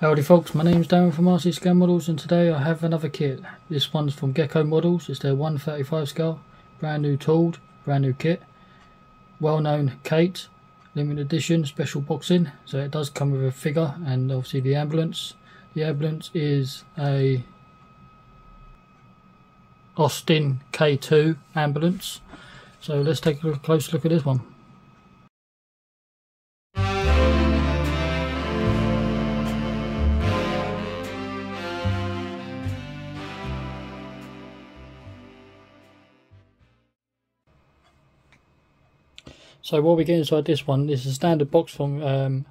Howdy folks, my name's Darren from RC Scale Models and today I have another kit. This one's from Gecko Models, it's their 135 scale, brand new tooled, brand new kit. Well known Kate, limited edition, special boxing, so it does come with a figure and obviously the ambulance. The ambulance is a Austin K2 ambulance. So let's take a close look at this one. So while we get inside this one, this is a standard box from um,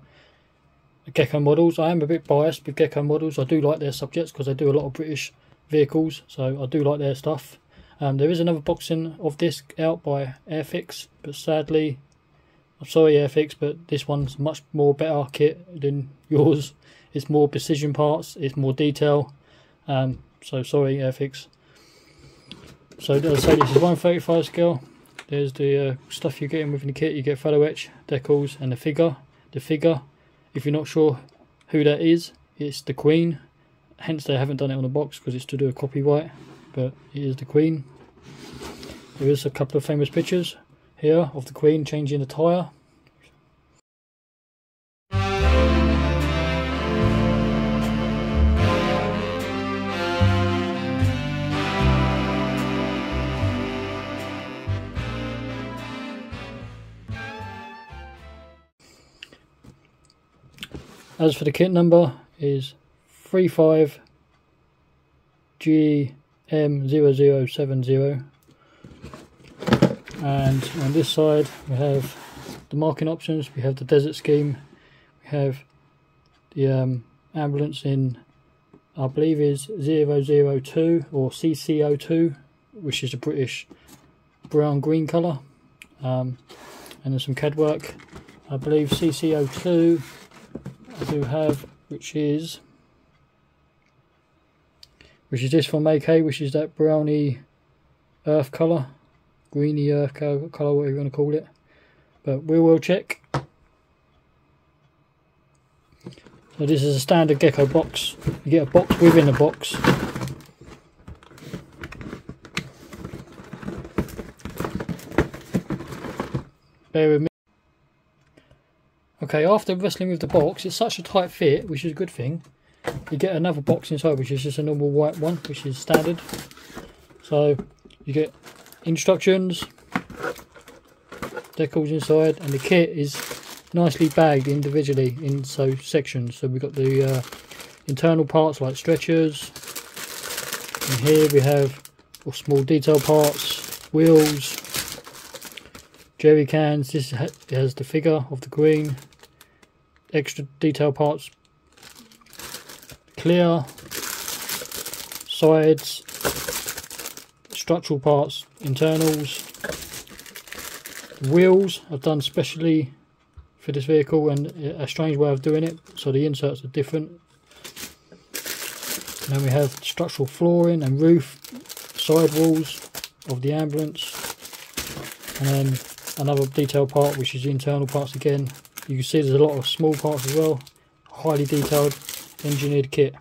Gecko Models. I am a bit biased with Gecko Models. I do like their subjects because they do a lot of British vehicles, so I do like their stuff. Um, there is another boxing of this out by Airfix, but sadly, I'm sorry Airfix, but this one's much more better kit than yours. It's more precision parts, it's more detail. Um, so sorry Airfix. So as I say, this is 135 scale. There's the uh, stuff you're getting within the kit. You get etch, decals, and the figure. The figure, if you're not sure who that is, it's the Queen. Hence they haven't done it on the box because it's to do a copyright, but it is the Queen. There is a couple of famous pictures here of the Queen changing the tyre. As for the kit number is 35GM0070 and on this side we have the marking options, we have the desert scheme, we have the um, ambulance in I believe is 002 or CCO2 which is a British brown green colour. Um, and there's some CAD work. I believe CC02 I do have, which is which is this from AK, which is that browny earth colour, greeny earth colour, whatever you want to call it. But we will check. So this is a standard Gecko box. You get a box within a box. Bear with me. Okay, after wrestling with the box, it's such a tight fit, which is a good thing. You get another box inside, which is just a normal white one, which is standard. So you get instructions, decals inside, and the kit is nicely bagged individually in so sections. So we've got the uh, internal parts like stretchers. And here we have small detail parts, wheels, jerry cans. This has the figure of the Queen extra detail parts. Clear. Sides. Structural parts. Internals. Wheels I've done specially for this vehicle and a strange way of doing it so the inserts are different. And then we have structural flooring and roof side walls of the ambulance. And then another detail part which is the internal parts again you can see there's a lot of small parts as well. Highly detailed engineered kit.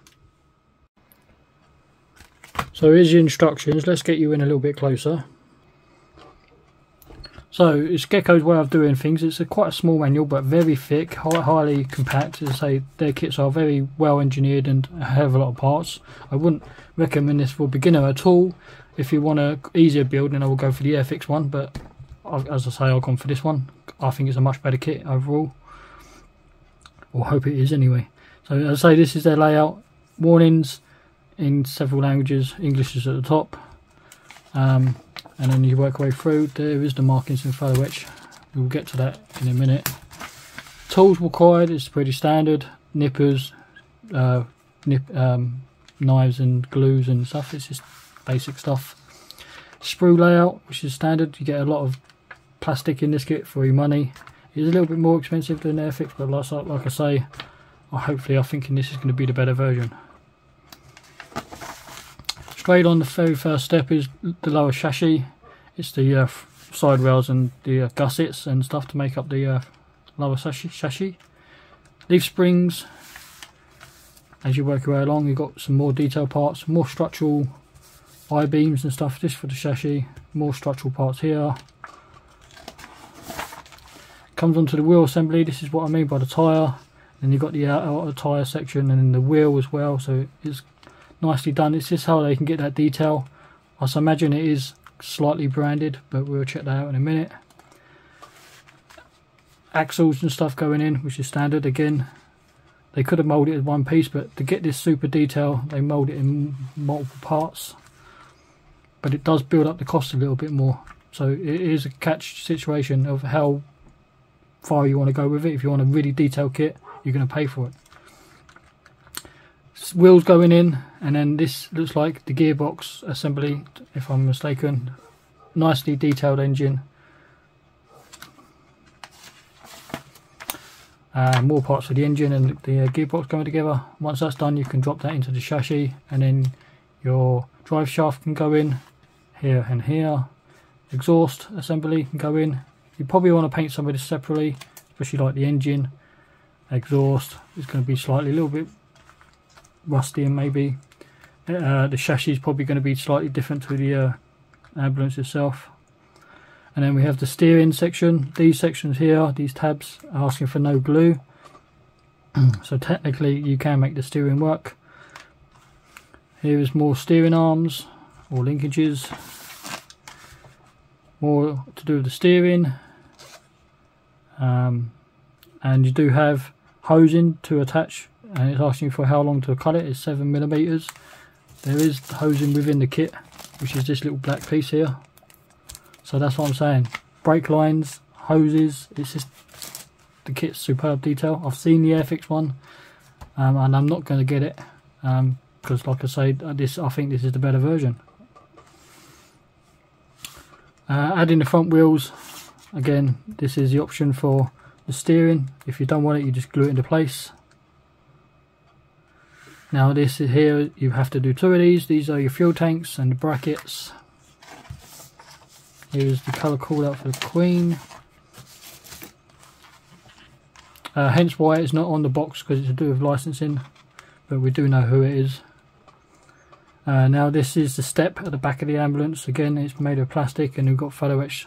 So here's the instructions. Let's get you in a little bit closer. So it's Gecko's way of doing things. It's a quite a small manual, but very thick, highly compact. As I say, their kits are very well engineered and have a lot of parts. I wouldn't recommend this for beginner at all. If you want a easier build, then I will go for the Airfix one. But as I say, I've gone for this one. I think it's a much better kit overall. Or hope it is anyway. So as I say, this is their layout. Warnings in several languages. English is at the top. Um, and then you work your way through. There is the markings in photo which We'll get to that in a minute. Tools required is pretty standard. Nippers, uh, nip, um, knives and glues and stuff. It's just basic stuff. Sprue layout, which is standard. You get a lot of plastic in this kit for your money. It's a little bit more expensive than Airfix, but like, like I say, hopefully I'm thinking this is going to be the better version. Straight on the very first step is the lower chassis. It's the uh, side rails and the uh, gussets and stuff to make up the uh, lower chassis. Leaf springs, as you work your way along you've got some more detail parts, more structural I-beams and stuff just for the chassis, more structural parts here. Comes onto the wheel assembly, this is what I mean by the tyre. Then you've got the outer tyre section and then the wheel as well, so it's nicely done. It's just how they can get that detail. I imagine it is slightly branded, but we'll check that out in a minute. Axles and stuff going in, which is standard again. They could have molded it as one piece, but to get this super detail, they mold it in multiple parts. But it does build up the cost a little bit more. So it is a catch situation of how far you want to go with it. If you want a really detailed kit, you're going to pay for it. Wheels going in, and then this looks like the gearbox assembly, if I'm mistaken. Nicely detailed engine. Uh, more parts of the engine and the uh, gearbox coming together. Once that's done, you can drop that into the chassis, and then your drive shaft can go in here and here. Exhaust assembly can go in. You probably want to paint some of this separately, especially like the engine. Exhaust is going to be slightly a little bit rusty and maybe uh, the chassis is probably going to be slightly different to the uh, ambulance itself. And then we have the steering section. These sections here these tabs are asking for no glue. So technically you can make the steering work. Here is more steering arms or linkages more to do with the steering um, and you do have hosing to attach and it's asking for how long to cut it. It's seven millimeters. There is hosing within the kit which is this little black piece here. So that's what I'm saying. Brake lines hoses it's just the kit's superb detail. I've seen the Airfix one um, and I'm not going to get it because um, like I say this I think this is the better version. Uh, adding the front wheels again this is the option for the steering. If you don't want it you just glue it into place. Now this is here you have to do two of these. These are your fuel tanks and the brackets. Here's the color call out for the queen. Uh, hence why it's not on the box because it's to do with licensing but we do know who it is. Uh, now this is the step at the back of the ambulance. Again it's made of plastic and we've got etch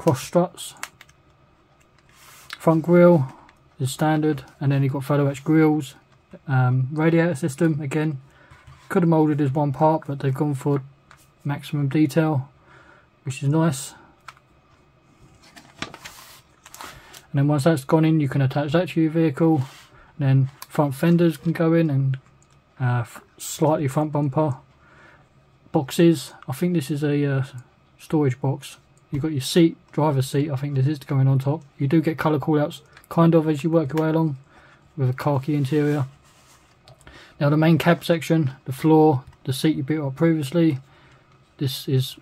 cross struts Front grille is standard, and then you've got photo etch grills. Um, radiator system, again, could have moulded as one part, but they've gone for maximum detail, which is nice. And then once that's gone in, you can attach that to your vehicle. then front fenders can go in and uh, slightly front bumper. Boxes, I think this is a uh, storage box You've got your seat, driver's seat, I think this is going on top. You do get colour callouts, kind of as you work your way along, with a khaki interior. Now the main cab section, the floor, the seat you built up previously. This is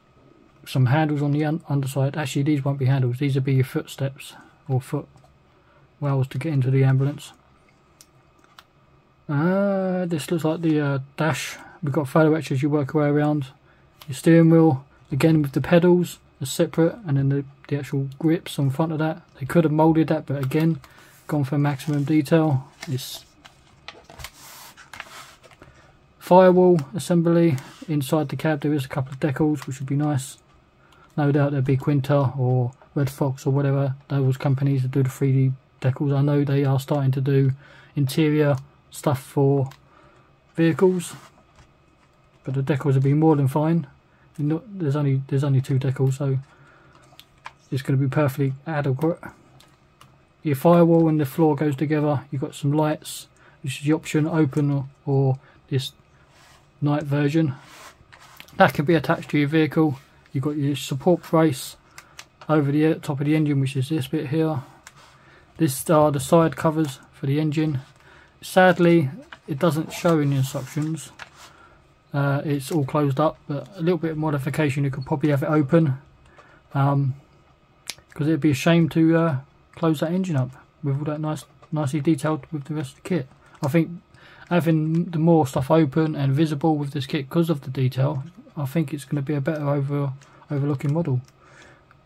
some handles on the un underside. Actually, these won't be handles. These will be your footsteps or foot wells to get into the ambulance. Uh, this looks like the uh, dash. We've got photo etch as you work your way around. Your steering wheel, again with the pedals are separate and then the, the actual grips on front of that. They could have molded that but again gone for maximum detail. This firewall assembly. Inside the cab there is a couple of decals which would be nice. No doubt there'd be Quinta or Red Fox or whatever those companies that do the 3D decals. I know they are starting to do interior stuff for vehicles but the decals would be more than fine not, there's only there's only two decals, so it's going to be perfectly adequate. Your firewall and the floor goes together. You've got some lights, which is the option open or, or this night version. That can be attached to your vehicle. You've got your support brace over the top of the engine, which is this bit here. This are the side covers for the engine. Sadly, it doesn't show in the instructions uh, it's all closed up but a little bit of modification you could probably have it open because um, it'd be a shame to uh, close that engine up with all that nice nicely detailed with the rest of the kit. I think having the more stuff open and visible with this kit because of the detail I think it's going to be a better over overlooking model.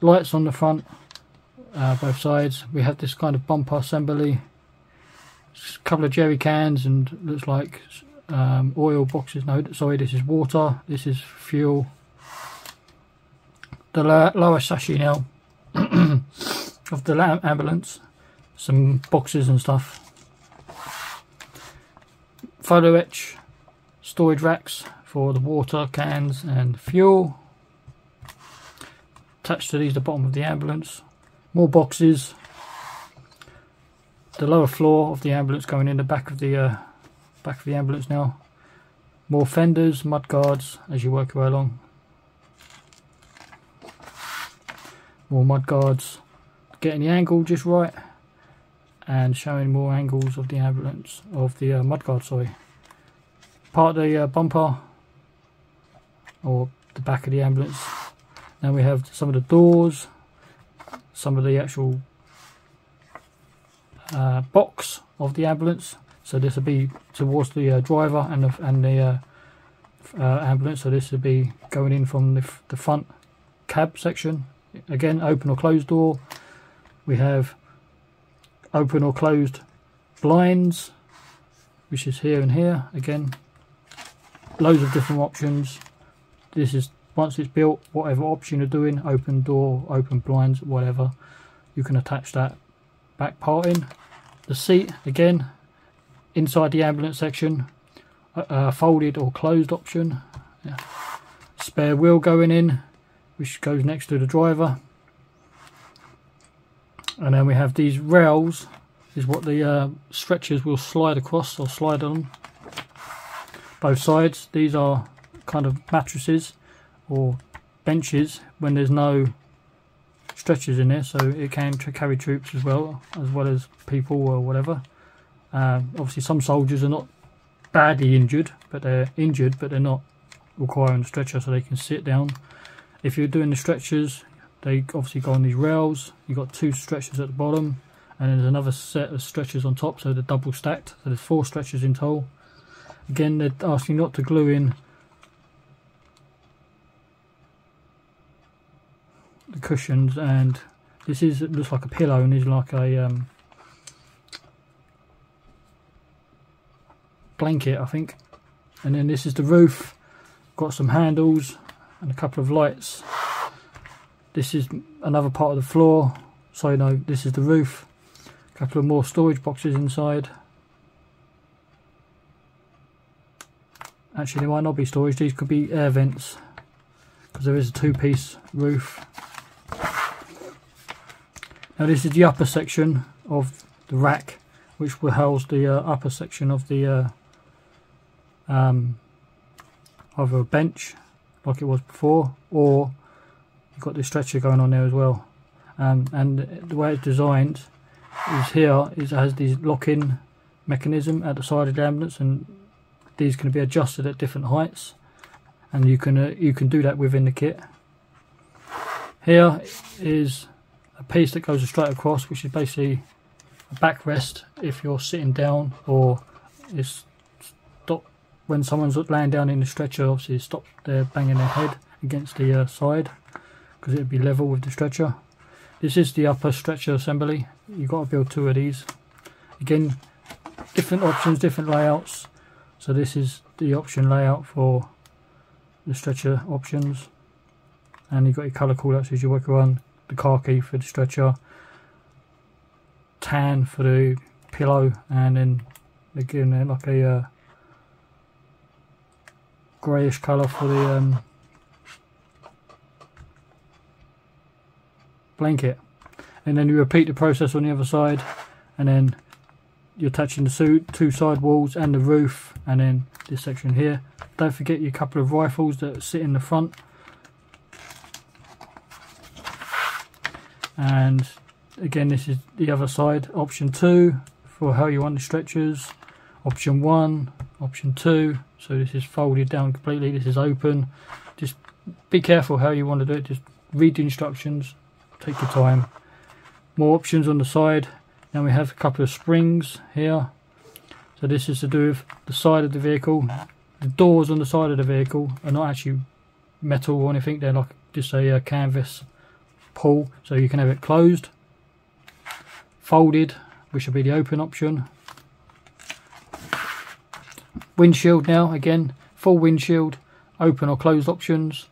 Lights on the front uh, both sides. We have this kind of bumper assembly. A couple of jerry cans and looks like um, oil boxes. No, sorry, this is water. This is fuel. The lower chassis now of the ambulance. Some boxes and stuff. Photo etch storage racks for the water cans and fuel. Attached to these, the bottom of the ambulance. More boxes. The lower floor of the ambulance going in the back of the uh, back of the ambulance now. More fenders, mud guards as you work your way along. More mud guards. Getting the angle just right and showing more angles of the ambulance of the uh, mudguard sorry part of the uh, bumper or the back of the ambulance now we have some of the doors some of the actual uh, box of the ambulance so this will be towards the uh, driver and the, and the uh, uh, ambulance. So this will be going in from the, the front cab section. Again open or closed door. We have open or closed blinds which is here and here. Again loads of different options. This is once it's built whatever option you're doing open door open blinds whatever you can attach that back part in. The seat again inside the ambulance section folded or closed option. Yeah. spare wheel going in which goes next to the driver. And then we have these rails is what the uh, stretchers will slide across or slide on. Both sides these are kind of mattresses or benches when there's no stretchers in there so it can carry troops as well as well as people or whatever uh, obviously some soldiers are not badly injured but they're injured but they're not requiring a stretcher so they can sit down. If you're doing the stretchers they obviously go on these rails. You've got two stretchers at the bottom and then there's another set of stretchers on top so they're double stacked. So there's four stretchers in total. Again they're asking not to glue in the cushions and this is looks like a pillow and is like a um, blanket I think. And then this is the roof. Got some handles and a couple of lights. This is another part of the floor. So no this is the roof. A couple of more storage boxes inside. Actually they might not be storage. These could be air vents because there is a two-piece roof. Now this is the upper section of the rack which will house the uh, upper section of the uh, um, either a bench like it was before or you've got the stretcher going on there as well. Um, and the way it's designed is here is it has these lock-in mechanism at the side of the ambulance and these can be adjusted at different heights. And you can uh, you can do that within the kit. Here is a piece that goes straight across which is basically a backrest if you're sitting down or it's when someone's laying down in the stretcher obviously stop their banging their head against the uh, side because it would be level with the stretcher. This is the upper stretcher assembly. You've got to build two of these. Again, different options, different layouts. So this is the option layout for the stretcher options. And you've got your colour callouts as you work around. The khaki for the stretcher. Tan for the pillow. And then again like a uh, greyish colour for the um, blanket. And then you repeat the process on the other side and then you're touching the two side walls and the roof and then this section here. Don't forget your couple of rifles that sit in the front. And again this is the other side. Option 2 for how you want the stretchers. Option 1 option 2 so this is folded down completely. This is open. Just be careful how you want to do it. Just read the instructions. Take your time. More options on the side. Now we have a couple of springs here. So this is to do with the side of the vehicle. The doors on the side of the vehicle are not actually metal or anything. They're like just a uh, canvas pull. So you can have it closed folded which will be the open option windshield now again full windshield open or closed options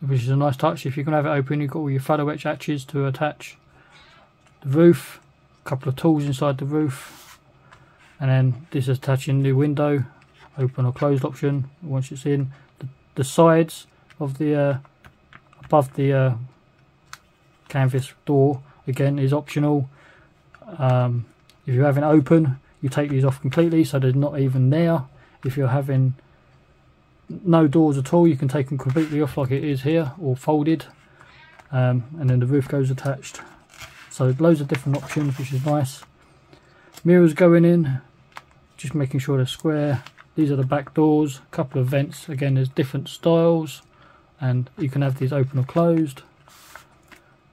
which is a nice touch. If you can have it open you've got all your photo etch hatches to attach the roof a couple of tools inside the roof and then this is attaching the window open or closed option once it's in. The, the sides of the uh, above the uh, canvas door again is optional. Um, if you're having open you take these off completely so they're not even there if you're having no doors at all you can take them completely off like it is here or folded um, and then the roof goes attached. So loads of different options which is nice. Mirrors going in just making sure they're square. These are the back doors a couple of vents. Again there's different styles and you can have these open or closed.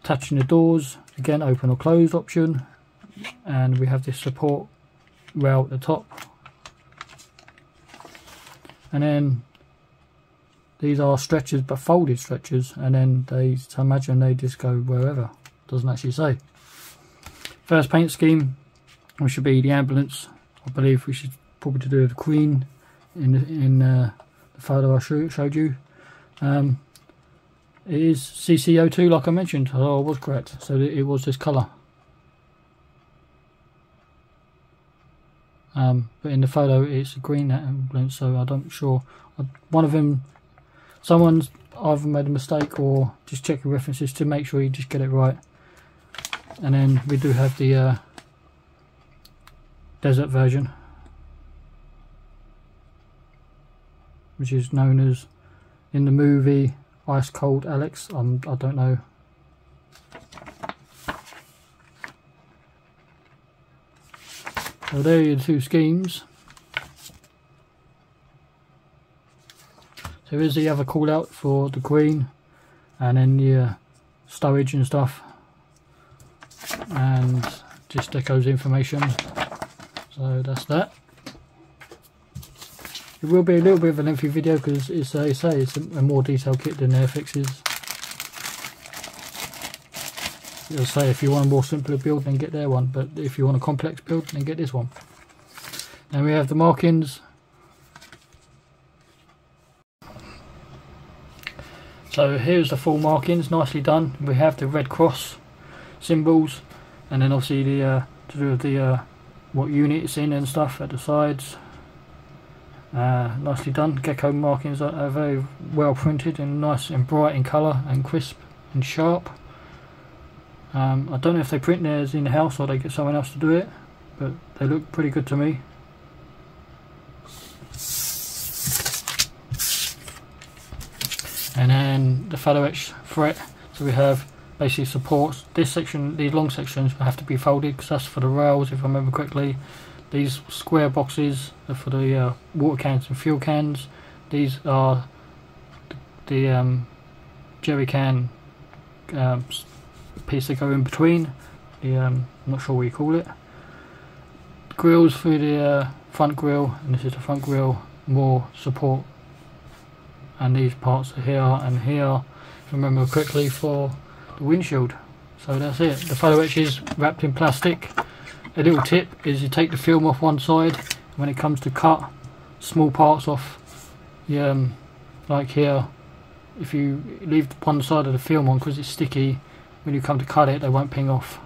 Touching the doors again open or closed option. And we have this support rail at the top and then these are stretchers but folded stretchers and then they to imagine they just go wherever. Doesn't actually say. First paint scheme which should be the ambulance. I believe we should probably do the queen in the, in uh, the photo I showed you. Um, it is CCO2 like I mentioned. Oh, I was correct. So it was this colour um, but in the photo it's a green ambulance so I don't sure. One of them someone's either made a mistake or just check your references to make sure you just get it right. And then we do have the uh, desert version which is known as in the movie Ice Cold Alex. Um, I don't know so there are your two schemes? So here's the other call out for the Queen and then the uh, storage and stuff? And just Gecko's information. So that's that. It will be a little bit of a lengthy video because it's a say it's a, more detailed kit than Airfix's it'll say if you want a more simpler build then get their one but if you want a complex build then get this one then we have the markings So here's the full markings, nicely done. We have the Red Cross symbols, and then obviously the uh, to do with the uh, what unit it's in and stuff at the sides. Uh, nicely done. Gecko markings are, are, very well printed and nice and bright in colour and crisp and sharp. Um, I don't know if they print theirs in the house or they get someone else to do it, but they look pretty good to me. and then the photo etch fret so we have basically supports. This section these long sections have to be folded because that's for the rails if I remember correctly. These square boxes are for the uh, water cans and fuel cans. These are the, the um, jerry can um, piece that go in between. The um, I'm not sure what you call it. Grills for the uh, front grill and this is the front grill more support. And these parts are here and here remember quickly for the windshield. So that's it. The photo etch is wrapped in plastic. A little tip is you take the film off one side. When it comes to cut small parts off yeah, um, like here if you leave one side of the film on because it's sticky when you come to cut it they won't ping off.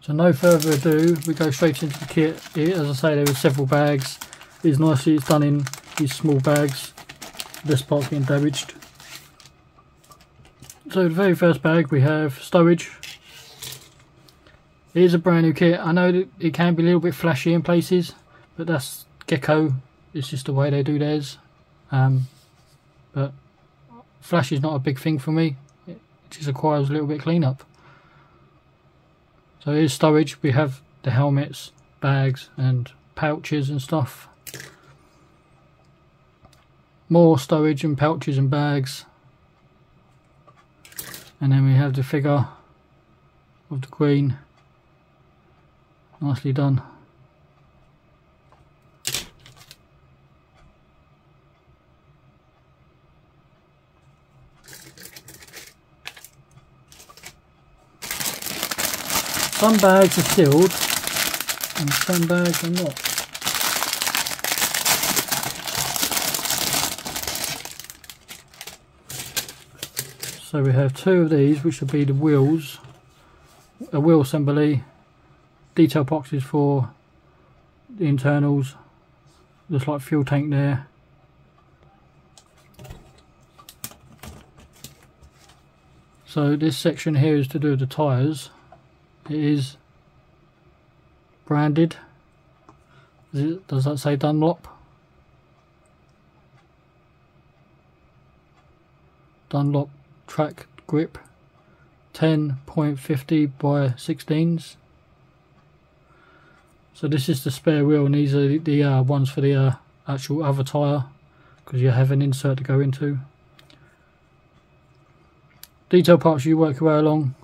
So no further ado we go straight into the kit. As I say there are several bags. Is nicely it's done in these small bags. This part's being damaged. So the very first bag we have stowage. It is a brand new kit. I know it can be a little bit flashy in places but that's Gecko. It's just the way they do theirs. Um, but flash is not a big thing for me. It just requires a little bit of cleanup. So here's storage. We have the helmets bags and pouches and stuff. More storage and pouches and bags. And then we have the figure of the queen. Nicely done some bags are sealed and some bags are not. So we have two of these, which would be the wheels, a wheel assembly, detail boxes for the internals, looks like fuel tank there. So this section here is to do the tyres. It is branded. It, does that say Dunlop? Dunlop track grip 10.50 by 16s. So this is the spare wheel and these are the, uh, ones for the uh, actual other tyre because you have an insert to go into. Detail parts you work your way along.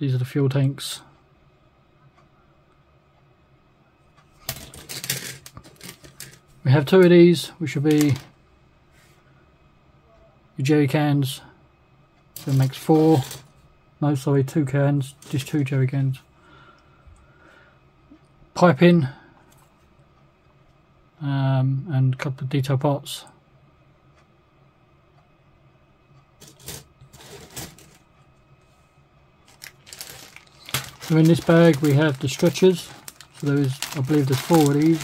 These are the fuel tanks. We have two of these, which will be your jerry cans. So makes four. No, sorry, two cans, just two jerry cans. Piping um, and a couple of detail parts. So in this bag we have the stretchers. So there is, I believe there's four of these.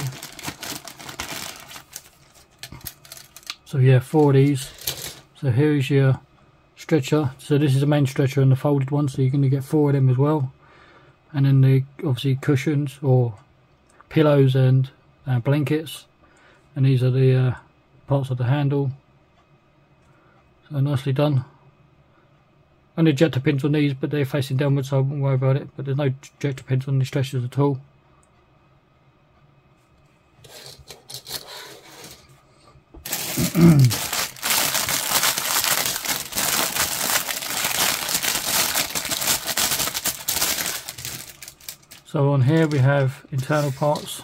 So yeah, four of these. So here is your stretcher. So this is the main stretcher and the folded one, so you're going to get four of them as well. And then the obviously cushions or pillows and uh, blankets. And these are the uh, parts of the handle. So nicely done. Only ejector pins on these, but they're facing downwards, so I won't worry about it. But there's no ejector pins on the stretchers at all. so on here we have internal parts.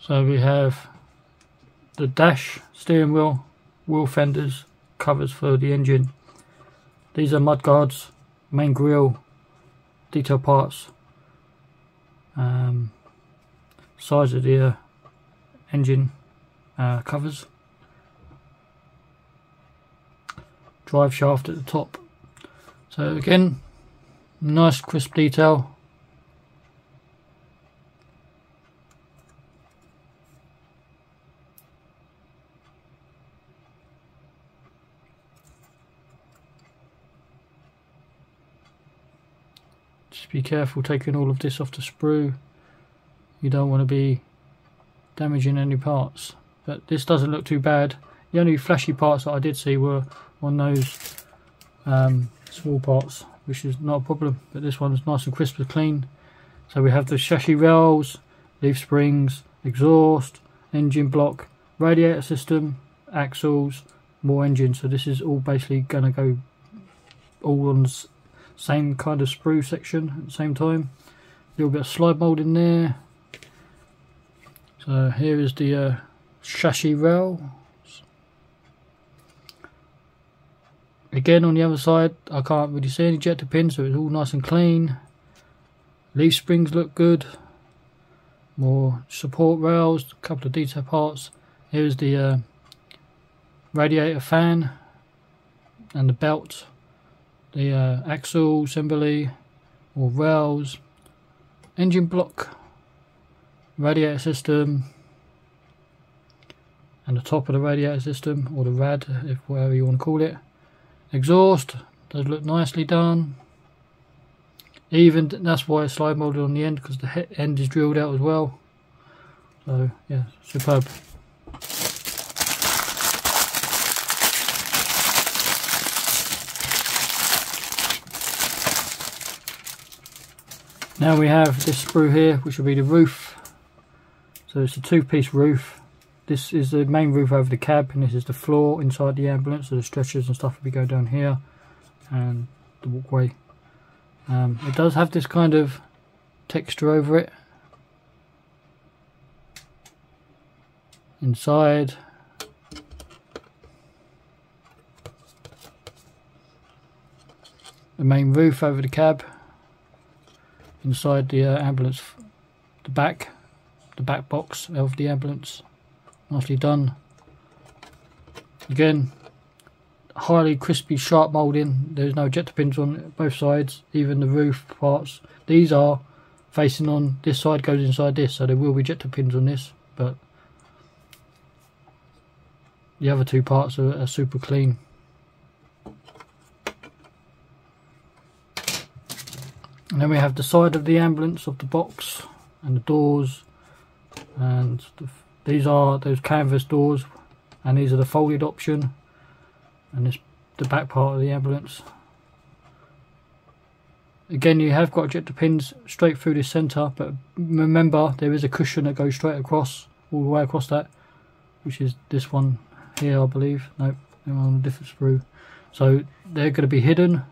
So we have the dash steering wheel wheel fenders, covers for the engine. These are mud guards, main grille, detail parts, um, size of the uh, engine uh, covers, drive shaft at the top. So again, nice crisp detail, Just be careful taking all of this off the sprue. You don't want to be damaging any parts. But this doesn't look too bad. The only flashy parts that I did see were on those um, small parts, which is not a problem. But this one's nice and crisp and clean. So we have the chassis rails, leaf springs, exhaust, engine block, radiator system, axles, more engine. So this is all basically going to go all on same kind of sprue section at the same time. A little bit of slide mold in there. So here is the uh, chassis rail. Again on the other side I can't really see any ejector pins so it's all nice and clean. Leaf springs look good. More support rails, a couple of detail parts. Here's the uh, radiator fan and the belt the uh, axle assembly or rails, engine block, radiator system, and the top of the radiator system or the rad, if whatever you want to call it. Exhaust does look nicely done. Even that's why it's slide molded on the end because the end is drilled out as well. So yeah, superb. Now we have this sprue here, which will be the roof. So it's a two-piece roof. This is the main roof over the cab, and this is the floor inside the ambulance. So the stretchers and stuff will be going down here, and the walkway. Um, it does have this kind of texture over it. Inside. the main roof over the cab inside the uh, ambulance the back the back box of the ambulance. Nicely done. Again highly crispy sharp moulding. There's no ejector pins on both sides even the roof parts. These are facing on this side goes inside this so there will be ejector pins on this but the other two parts are, are super clean and then we have the side of the ambulance of the box and the doors. And the, these are those canvas doors. And these are the folded option. And this the back part of the ambulance. Again you have got ejector pins straight through the center but remember there is a cushion that goes straight across all the way across that which is this one here I believe. Nope they're on a different sprue. So they're going to be hidden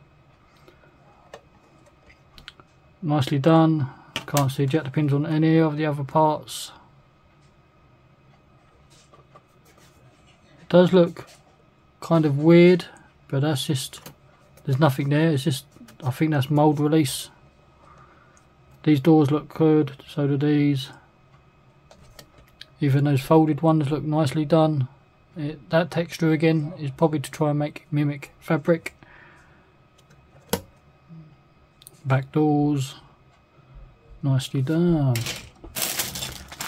nicely done. Can't see ejector pins on any of the other parts. It does look kind of weird but that's just there's nothing there. It's just I think that's mold release. These doors look good so do these. Even those folded ones look nicely done. It, that texture again is probably to try and make mimic fabric back doors. Nicely done.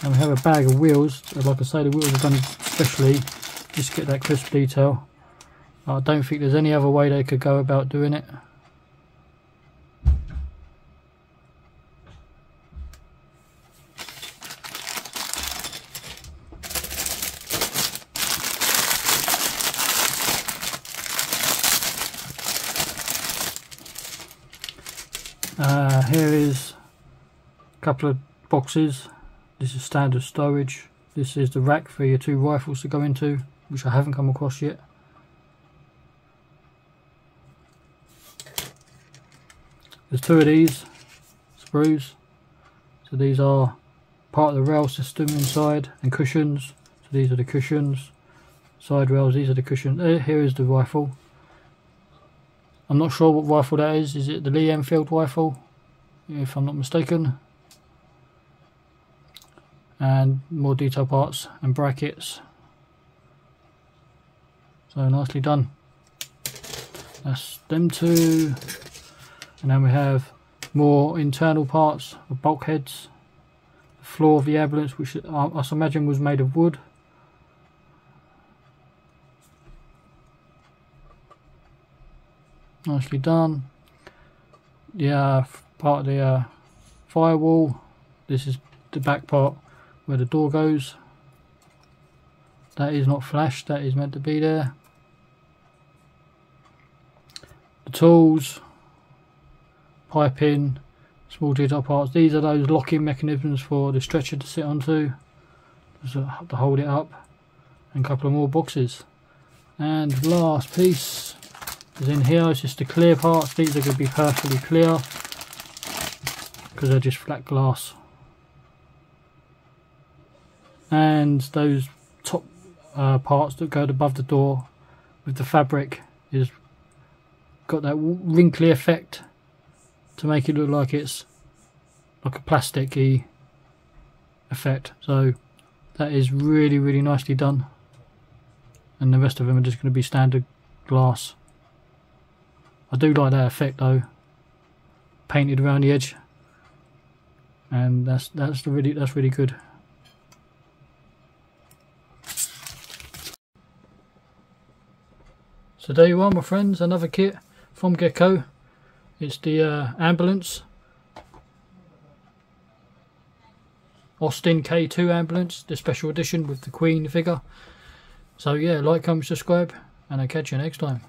And we have a bag of wheels. Like I say the wheels are done especially just get that crisp detail. I don't think there's any other way they could go about doing it Uh, here is a couple of boxes. This is standard storage. This is the rack for your two rifles to go into, which I haven't come across yet. There's two of these sprues. So these are part of the rail system inside and cushions. So these are the cushions. Side rails, these are the cushions. Uh, here is the rifle. I'm not sure what rifle that is. Is it the Lee Enfield rifle? If I'm not mistaken. And more detail parts and brackets. So nicely done. That's them two. And then we have more internal parts of bulkheads. The floor of the ambulance, which I, I imagine was made of wood. Nicely done. Uh, part of the uh, firewall. This is the back part where the door goes. That is not flashed. That is meant to be there. The tools piping small detail parts. These are those locking mechanisms for the stretcher to sit onto. To hold it up and a couple of more boxes. And last piece is in here. It's just the clear parts. These are going to be perfectly clear because they're just flat glass. And those top uh, parts that go above the door with the fabric is got that wrinkly effect to make it look like it's like a plasticky effect. So that is really really nicely done. And the rest of them are just going to be standard glass. I do like that effect though. Painted around the edge. And that's that's really that's really good. So there you are my friends, another kit from Gecko. It's the uh, ambulance. Austin K2 ambulance, the special edition with the Queen figure. So yeah, like, comment, subscribe, and I'll catch you next time.